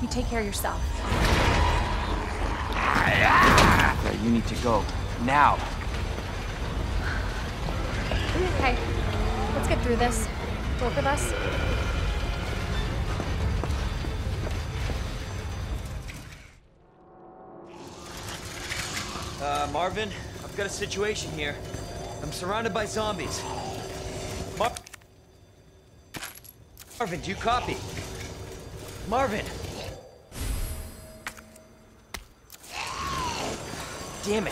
You take care of yourself. Claire, you need to go. Now! Okay, let's get through this. Both of us. Uh, Marvin, I've got a situation here. I'm surrounded by zombies. Mar Marvin, do you copy? Marvin! Damn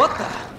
What the?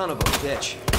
Son of a bitch.